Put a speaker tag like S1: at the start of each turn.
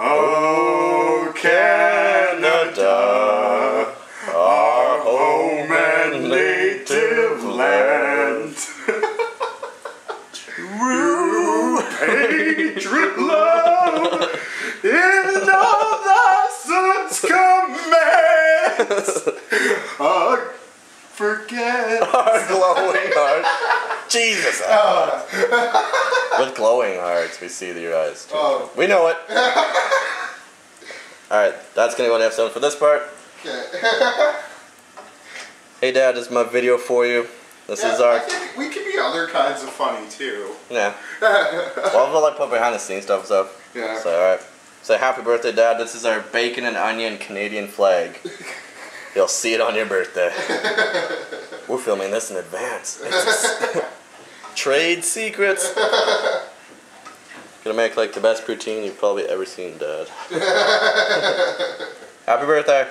S1: Oh, Canada, our home and native land. True patriot love in all thy son's commands. Uh, forget.
S2: Our glowing heart. Jesus. With glowing hearts, we see your eyes. Too.
S3: Oh.
S2: We know it. Alright, that's gonna go in episode for this part.
S3: Okay.
S2: Hey Dad, this is my video for you. This
S3: Yeah,
S2: is our
S3: I think we can be other kinds of funny too.
S2: yeah. well, we'll like put behind the scenes stuff so.
S3: Yeah.
S2: So alright. So happy birthday, Dad. This is our bacon and onion Canadian flag. You'll see it on your birthday. We're filming this in advance. Trade secrets. Gonna make like the best poutine you've probably ever seen, Dad. Happy birthday.